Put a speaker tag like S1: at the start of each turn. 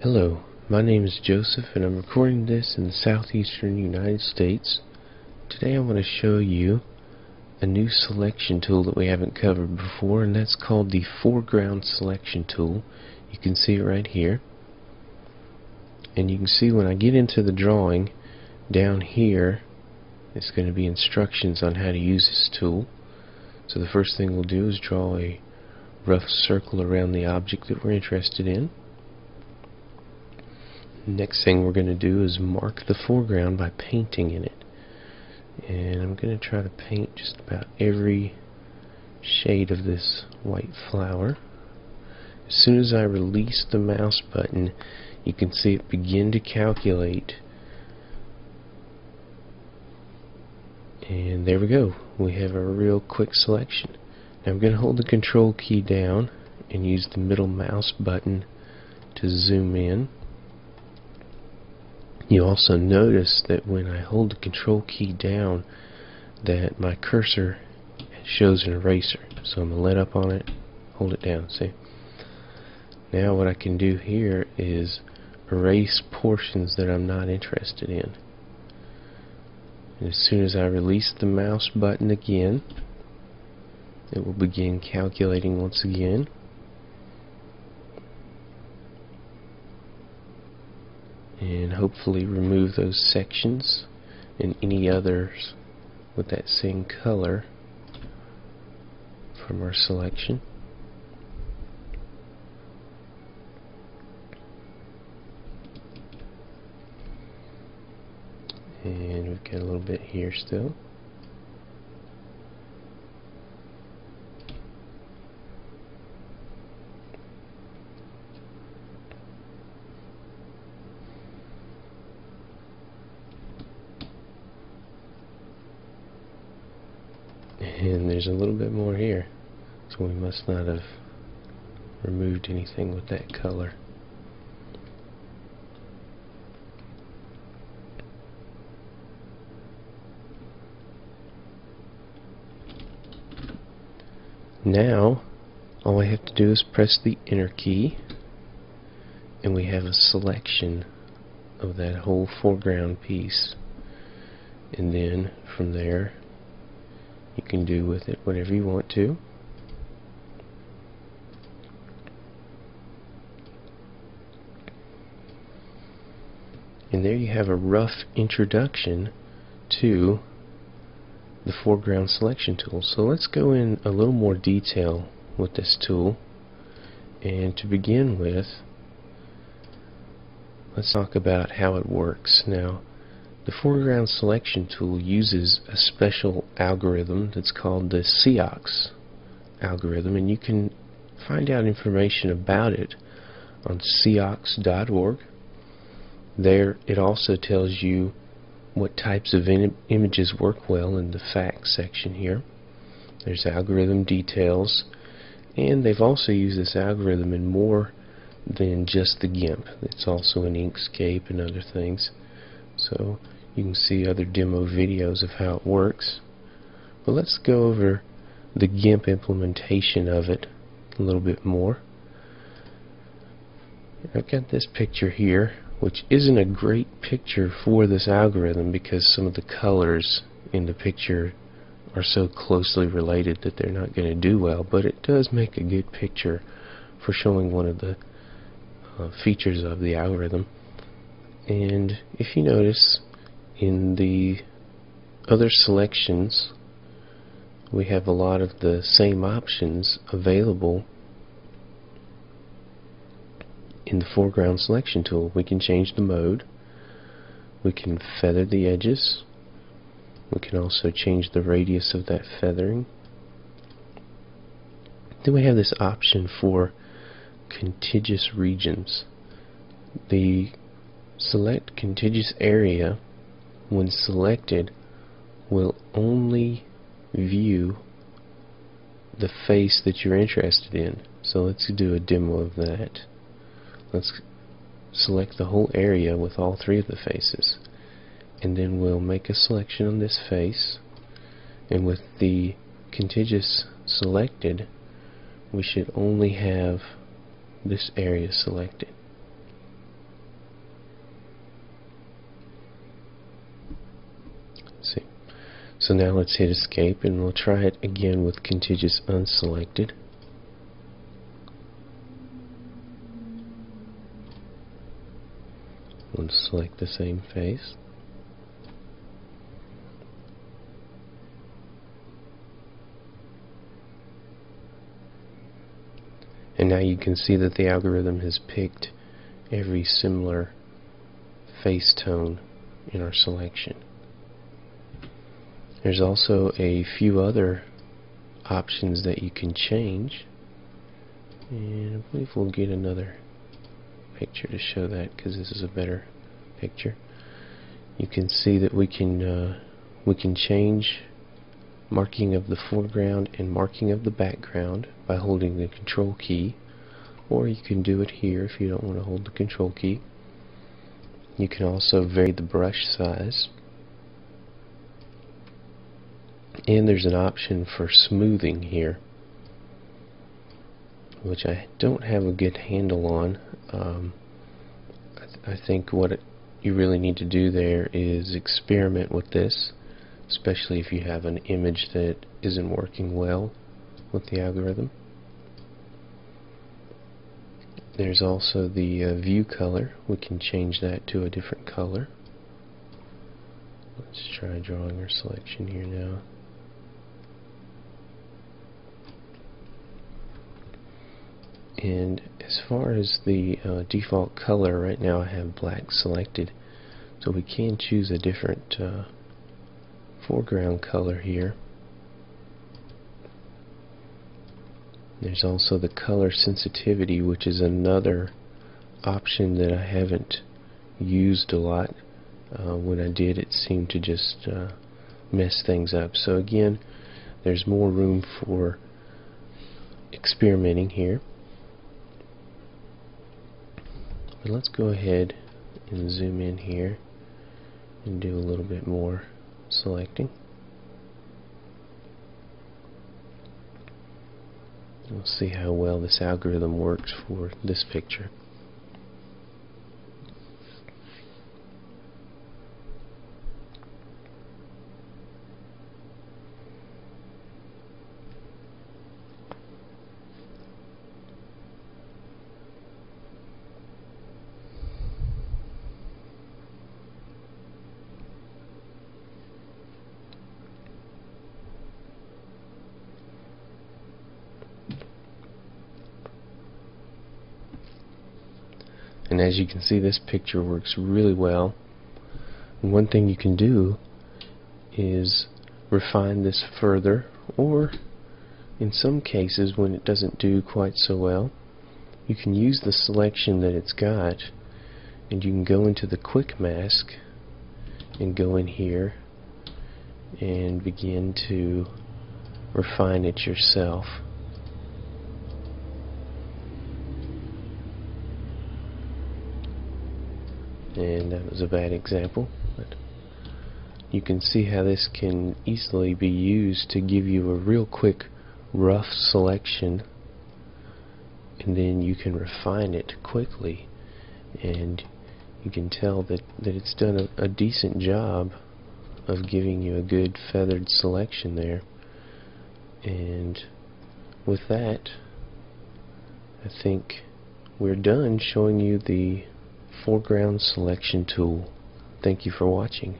S1: Hello, my name is Joseph and I'm recording this in the southeastern United States. Today I want to show you a new selection tool that we haven't covered before and that's called the foreground selection tool. You can see it right here. And you can see when I get into the drawing down here it's going to be instructions on how to use this tool. So the first thing we'll do is draw a rough circle around the object that we're interested in. Next thing we're going to do is mark the foreground by painting in it. And I'm going to try to paint just about every shade of this white flower. As soon as I release the mouse button, you can see it begin to calculate. And there we go. We have a real quick selection. Now I'm going to hold the control key down and use the middle mouse button to zoom in. You also notice that when I hold the control key down that my cursor shows an eraser. So I'm going to let up on it, hold it down, see? Now what I can do here is erase portions that I'm not interested in. And as soon as I release the mouse button again, it will begin calculating once again. And hopefully remove those sections and any others with that same color from our selection. And we've got a little bit here still. And there's a little bit more here. So we must not have removed anything with that color. Now all I have to do is press the enter key. And we have a selection of that whole foreground piece. And then from there you can do with it whatever you want to. And there you have a rough introduction to the foreground selection tool. So let's go in a little more detail with this tool. And to begin with, let's talk about how it works. Now, the foreground selection tool uses a special algorithm that's called the SIOX algorithm and you can find out information about it on siox.org. There it also tells you what types of images work well in the facts section here. There's algorithm details and they've also used this algorithm in more than just the GIMP. It's also in Inkscape and other things. So you can see other demo videos of how it works. But let's go over the GIMP implementation of it a little bit more. I've got this picture here which isn't a great picture for this algorithm because some of the colors in the picture are so closely related that they're not going to do well but it does make a good picture for showing one of the uh, features of the algorithm and if you notice in the other selections we have a lot of the same options available in the foreground selection tool. We can change the mode, we can feather the edges, we can also change the radius of that feathering. Then we have this option for contiguous regions. The select contiguous area when selected will only view the face that you're interested in. So let's do a demo of that. Let's select the whole area with all three of the faces. And then we'll make a selection on this face. And with the contiguous selected, we should only have this area selected. So now let's hit escape and we'll try it again with contiguous unselected. We'll select the same face. And now you can see that the algorithm has picked every similar face tone in our selection. There's also a few other options that you can change. And I believe we'll get another picture to show that because this is a better picture. You can see that we can uh, we can change marking of the foreground and marking of the background by holding the control key. Or you can do it here if you don't want to hold the control key. You can also vary the brush size and there's an option for smoothing here which I don't have a good handle on um, I, th I think what it, you really need to do there is experiment with this especially if you have an image that isn't working well with the algorithm. There's also the uh, view color. We can change that to a different color. Let's try drawing our selection here now. And as far as the uh, default color, right now I have black selected. So we can choose a different uh, foreground color here. There's also the color sensitivity, which is another option that I haven't used a lot. Uh, when I did, it seemed to just uh, mess things up. So again, there's more room for experimenting here. But let's go ahead and zoom in here and do a little bit more selecting. We'll see how well this algorithm works for this picture. And as you can see this picture works really well. One thing you can do is refine this further or in some cases when it doesn't do quite so well you can use the selection that it's got and you can go into the quick mask and go in here and begin to refine it yourself and that was a bad example but you can see how this can easily be used to give you a real quick rough selection and then you can refine it quickly and you can tell that, that it's done a, a decent job of giving you a good feathered selection there and with that I think we're done showing you the foreground selection tool. Thank you for watching.